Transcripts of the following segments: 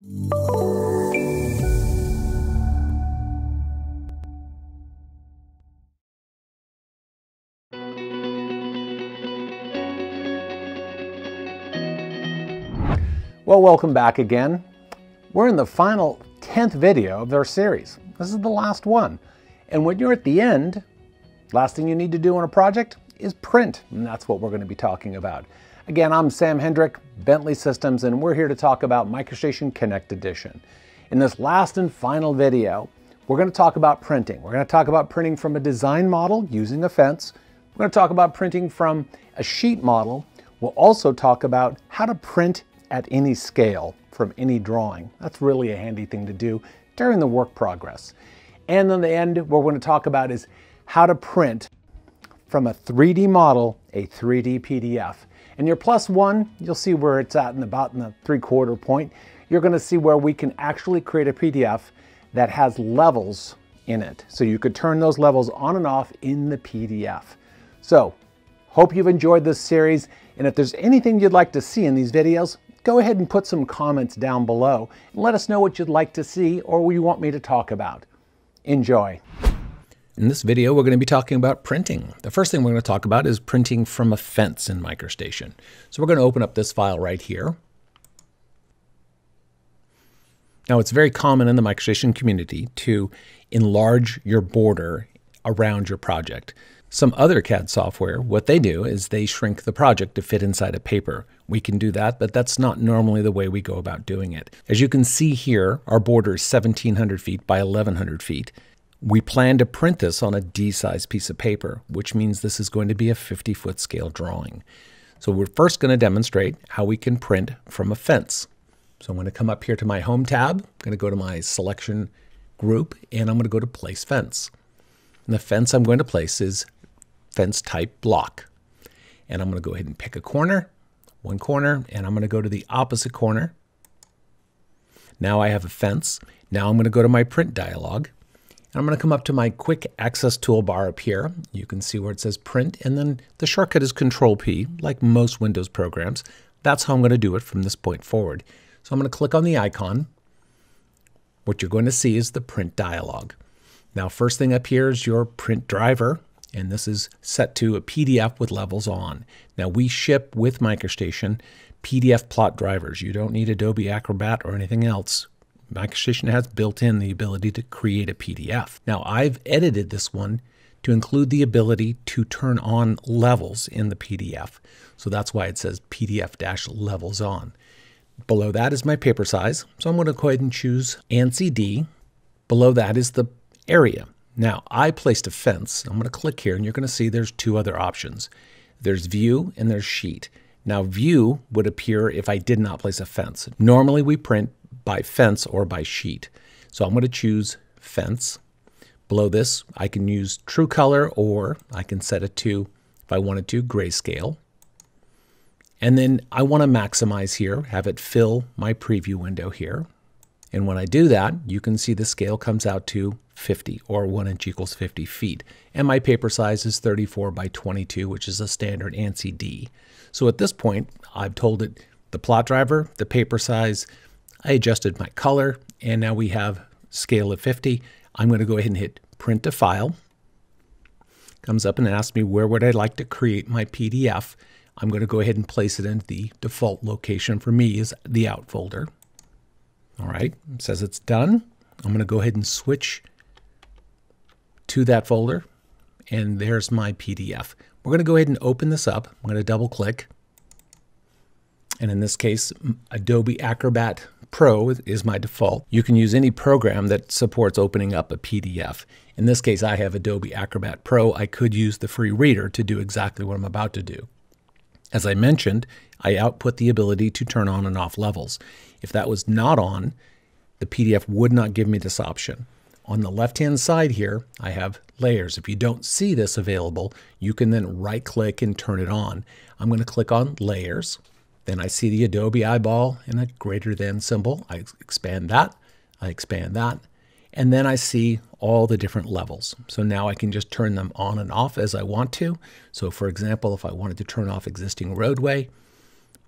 Well, welcome back again. We're in the final 10th video of our series. This is the last one. And when you're at the end, last thing you need to do on a project is print. And that's what we're going to be talking about. Again, I'm Sam Hendrick, Bentley Systems, and we're here to talk about MicroStation Connect Edition. In this last and final video, we're going to talk about printing. We're going to talk about printing from a design model using a fence. We're going to talk about printing from a sheet model. We'll also talk about how to print at any scale from any drawing. That's really a handy thing to do during the work progress. And in the end, what we're going to talk about is how to print from a 3D model a 3D PDF. And your plus one, you'll see where it's at in about in the three quarter point. You're going to see where we can actually create a PDF that has levels in it. So you could turn those levels on and off in the PDF. So hope you've enjoyed this series. And if there's anything you'd like to see in these videos, go ahead and put some comments down below and let us know what you'd like to see or what you want me to talk about. Enjoy. In this video, we're going to be talking about printing. The first thing we're going to talk about is printing from a fence in MicroStation. So we're going to open up this file right here. Now, it's very common in the MicroStation community to enlarge your border around your project. Some other CAD software, what they do is they shrink the project to fit inside a paper. We can do that, but that's not normally the way we go about doing it. As you can see here, our border is 1700 feet by 1100 feet. We plan to print this on a D-size piece of paper, which means this is going to be a 50 foot scale drawing. So we're first going to demonstrate how we can print from a fence. So I'm going to come up here to my Home tab, I'm going to go to my selection group, and I'm going to go to Place Fence. And the fence I'm going to place is fence type block. And I'm going to go ahead and pick a corner, one corner, and I'm going to go to the opposite corner. Now I have a fence. Now I'm going to go to my print dialog. I'm going to come up to my quick access toolbar up here. You can see where it says print, and then the shortcut is Control P, like most Windows programs. That's how I'm going to do it from this point forward. So I'm going to click on the icon. What you're going to see is the print dialog. Now, first thing up here is your print driver and this is set to a PDF with levels on. Now we ship with MicroStation PDF plot drivers. You don't need Adobe Acrobat or anything else. MicroStation has built in the ability to create a PDF. Now I've edited this one to include the ability to turn on levels in the PDF. So that's why it says PDF-levels on. Below that is my paper size. So I'm going to go ahead and choose ANSI D. Below that is the area. Now, I placed a fence. I'm going to click here, and you're going to see there's two other options. There's View and there's Sheet. Now, View would appear if I did not place a fence. Normally, we print by fence or by sheet. So I'm going to choose Fence. Below this, I can use True Color, or I can set it to, if I wanted to, Grayscale. And then I want to maximize here, have it fill my preview window here. And when I do that, you can see the scale comes out to 50 or 1 inch equals 50 feet. And my paper size is 34 by 22, which is a standard ANSI D. So at this point, I've told it the plot driver, the paper size, I adjusted my color, and now we have scale of 50. I'm going to go ahead and hit print to file. Comes up and asks me where would I like to create my PDF. I'm going to go ahead and place it in the default location for me is the out folder. All right, it says it's done. I'm going to go ahead and switch to that folder, and there's my PDF. We're going to go ahead and open this up. I'm going to double click. And in this case, Adobe Acrobat Pro is my default. You can use any program that supports opening up a PDF. In this case, I have Adobe Acrobat Pro. I could use the free reader to do exactly what I'm about to do. As I mentioned, I output the ability to turn on and off levels. If that was not on, the PDF would not give me this option. On the left-hand side here, I have layers. If you don't see this available, you can then right-click and turn it on. I'm going to click on Layers. Then I see the Adobe eyeball and a greater than symbol. I expand that. I expand that. And then I see all the different levels. So now I can just turn them on and off as I want to. So for example, if I wanted to turn off existing roadway,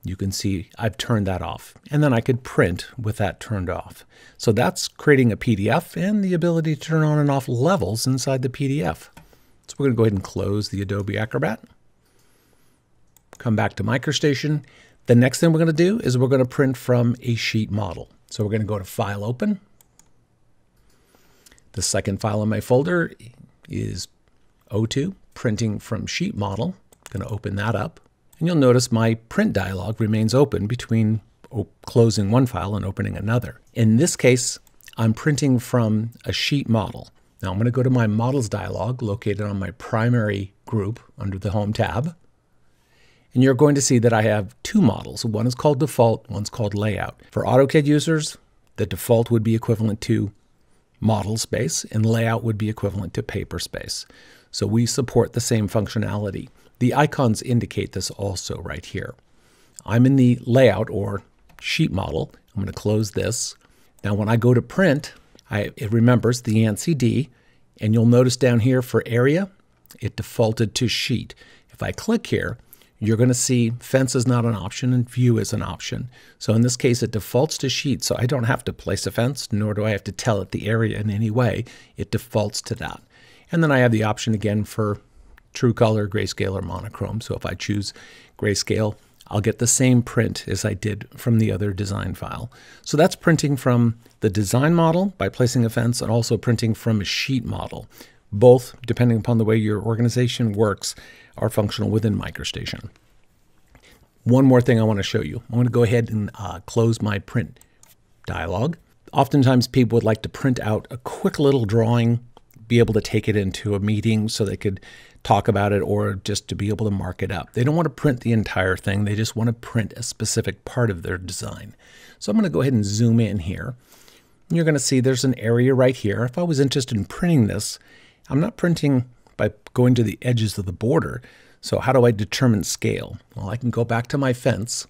you can see I've turned that off. And then I could print with that turned off. So that's creating a PDF and the ability to turn on and off levels inside the PDF. So we're going to go ahead and close the Adobe Acrobat. Come back to MicroStation. The next thing we're going to do is we're going to print from a sheet model. So we're going to go to File Open. The second file in my folder is O2, printing from sheet model. I'm going to open that up. And you'll notice my print dialog remains open between closing one file and opening another. In this case, I'm printing from a sheet model. Now I'm going to go to my models dialog located on my primary group under the home tab. And you're going to see that I have two models. One is called default, one's called layout. For AutoCAD users, the default would be equivalent to model space and layout would be equivalent to paper space. So we support the same functionality. The icons indicate this also right here. I'm in the layout or sheet model. I'm going to close this. Now when I go to print, I, it remembers the ANSI D, and you'll notice down here for area, it defaulted to sheet. If I click here, you're going to see fence is not an option and view is an option. So in this case, it defaults to sheet, so I don't have to place a fence, nor do I have to tell it the area in any way. It defaults to that. And then I have the option again for true color, grayscale, or monochrome. So if I choose grayscale, I'll get the same print as I did from the other design file. So that's printing from the design model by placing a fence and also printing from a sheet model. Both, depending upon the way your organization works, are functional within MicroStation. One more thing I want to show you. I'm going to go ahead and uh, close my print dialog. Oftentimes people would like to print out a quick little drawing, be able to take it into a meeting so they could talk about it or just to be able to mark it up. They don't want to print the entire thing. They just want to print a specific part of their design. So I'm going to go ahead and zoom in here. You're going to see there's an area right here. If I was interested in printing this, I'm not printing by going to the edges of the border. So how do I determine scale? Well, I can go back to my fence,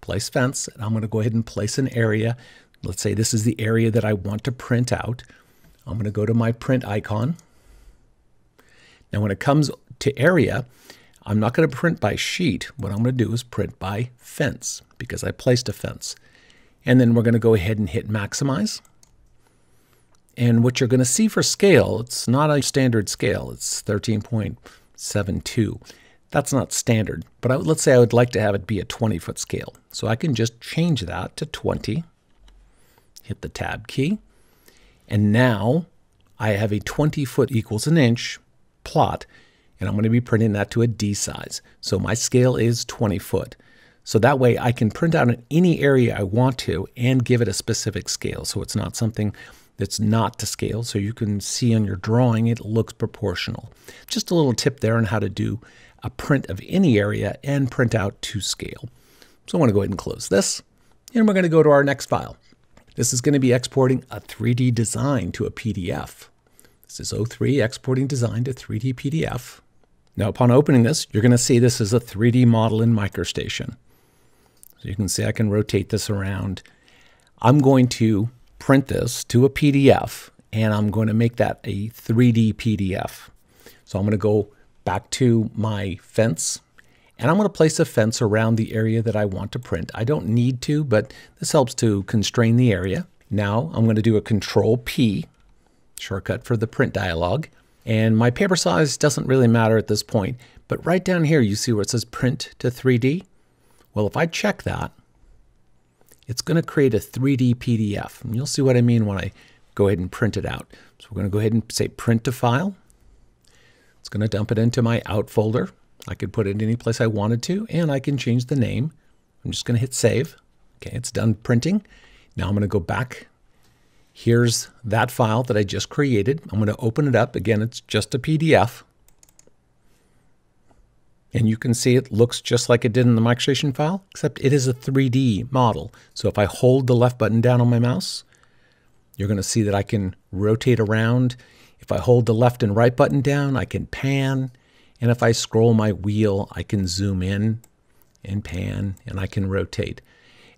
place fence, and I'm going to go ahead and place an area. Let's say this is the area that I want to print out. I'm going to go to my print icon. Now when it comes to area, I'm not going to print by sheet. What I'm going to do is print by fence because I placed a fence. And then we're going to go ahead and hit maximize. And what you're going to see for scale, it's not a standard scale. It's 13.72. That's not standard, but I, let's say I would like to have it be a 20 foot scale. So I can just change that to 20, hit the tab key, and now I have a 20 foot equals an inch plot, and I'm going to be printing that to a D size. So my scale is 20 foot. So that way I can print out in any area I want to and give it a specific scale. So it's not something that's not to scale. So you can see on your drawing, it looks proportional. Just a little tip there on how to do a print of any area and print out to scale. So I want to go ahead and close this. And we're going to go to our next file. This is going to be exporting a 3D design to a PDF. This is O3 exporting design to 3D PDF. Now upon opening this, you're going to see this is a 3D model in MicroStation. So you can see I can rotate this around. I'm going to print this to a PDF and I'm going to make that a 3D PDF. So I'm going to go back to my fence and I'm going to place a fence around the area that I want to print. I don't need to, but this helps to constrain the area. Now I'm going to do a control P shortcut for the print dialog. And my paper size doesn't really matter at this point, but right down here you see where it says print to 3D. Well, if I check that, it's going to create a 3D PDF. And you'll see what I mean when I go ahead and print it out. So we're going to go ahead and say print to file. It's going to dump it into my out folder. I could put it any place I wanted to, and I can change the name. I'm just going to hit save. Okay, it's done printing. Now I'm going to go back. Here's that file that I just created. I'm going to open it up. Again, it's just a PDF. And you can see it looks just like it did in the MicroStation file, except it is a 3D model. So if I hold the left button down on my mouse, you're going to see that I can rotate around. If I hold the left and right button down, I can pan. And if I scroll my wheel, I can zoom in and pan, and I can rotate.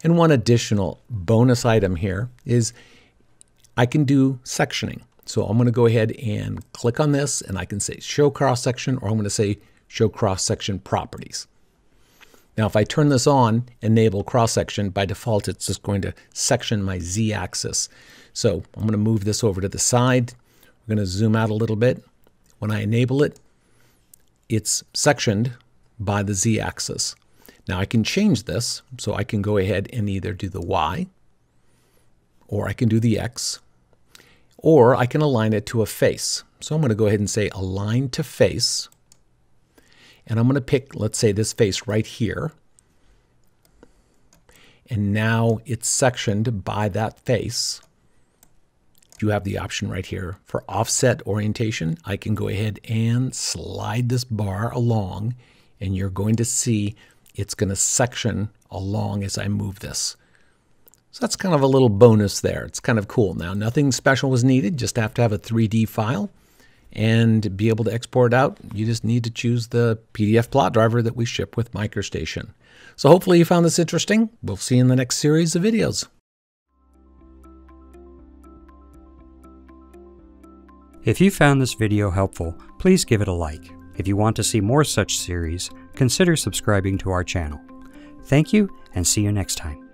And one additional bonus item here is I can do sectioning. So I'm going to go ahead and click on this, and I can say show cross section, or I'm going to say show cross-section properties. Now, if I turn this on, enable cross section, by default, it's just going to section my Z axis. So I'm going to move this over to the side. We're going to zoom out a little bit. When I enable it, it's sectioned by the Z axis. Now I can change this, so I can go ahead and either do the Y, or I can do the X, or I can align it to a face. So I'm going to go ahead and say align to face, and I'm going to pick, let's say, this face right here. And now it's sectioned by that face. You have the option right here for offset orientation. I can go ahead and slide this bar along, and you're going to see it's going to section along as I move this. So that's kind of a little bonus there. It's kind of cool. Now, nothing special was needed. Just have to have a 3D file and be able to export out. You just need to choose the PDF plot driver that we ship with MicroStation. So hopefully you found this interesting. We'll see you in the next series of videos. If you found this video helpful, please give it a like. If you want to see more such series, consider subscribing to our channel. Thank you and see you next time.